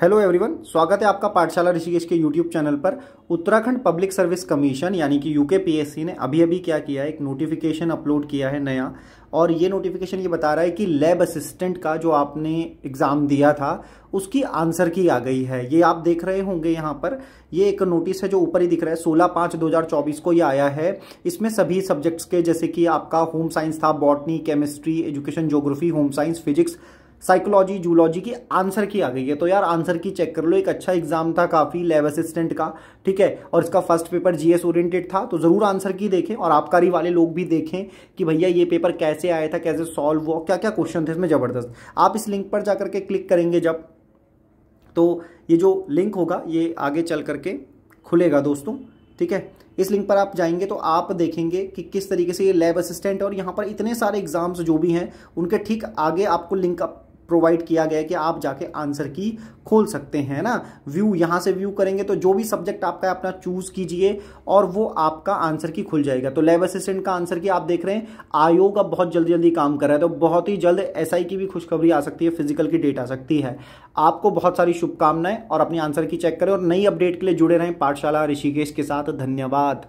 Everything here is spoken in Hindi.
हेलो एवरीवन स्वागत है आपका पाठशाला ऋषिकेश के यूट्यूब चैनल पर। उत्तराखंड पब्लिक सर्विस कमीशन यानी कि यूके पीएससी ने अभी अभी क्या किया है? एक नोटिफिकेशन अपलोड किया है नया। और ये नोटिफिकेशन ये बता रहा है कि लैब असिस्टेंट का जो आपने एग्ज़ाम दिया था, उसकी आंसर की आ गई है। ये आप देख रहे होंगे यहाँ पर। ये एक नोटिस है जो ऊपर ही दिख रहा है, सोलह पाँच दो हज़ार चौबीस को ये आया है। इसमें सभी सब्जेक्ट्स के, जैसे कि आपका होम साइंस था botany chemistry education geography home science physics psychology zoology की आंसर की आ गई है। तो यार आंसर की चेक कर लो। एक अच्छा एग्ज़ाम था काफ़ी लैब असिस्टेंट का, ठीक है? और इसका फ़र्स्ट पेपर जीएस ओरिएंटेड था तो ज़रूर आंसर की देखें। और आबकारी वाले लोग भी देखें कि भैया, ये पेपर कैसे आया था, कैसे सॉल्व हुआ क्या क्या क्वेश्चन थे इसमें ज़बरदस्त। आप इस लिंक पर जाकर के क्लिक करेंगे जब तो ये जो लिंक होगा, ये आगे चल करके खुलेगा दोस्तों, ठीक है? इस लिंक पर आप जाएँगे तो आप देखेंगे कि किस तरीके से ये लैब असिस्टेंट और यहाँ पर इतने सारे एग्ज़ाम्स जो भी हैं, उनके ठीक आगे आपको लिंक प्रोवाइड किया गया है कि आप जाके आंसर की खोल सकते हैं ना? व्यू यहाँ से व्यू करेंगे तो जो भी सब्जेक्ट आपका है, अपना चूज़ कीजिए और वो आपका आंसर की खुल जाएगा। तो लैब असिस्टेंट का आंसर की आप देख रहे हैं आयोग अब बहुत जल्दी जल्दी काम कर रहा है तो बहुत ही जल्द एसआई की भी खुशखबरी आ सकती है फ़िज़िकल की डेट आ सकती है। आपको बहुत सारी शुभकामनाएँ और अपनी आंसर की चेक करें और नई अपडेट के लिए जुड़े रहें पाठशाला ऋषिकेश के साथ। धन्यवाद।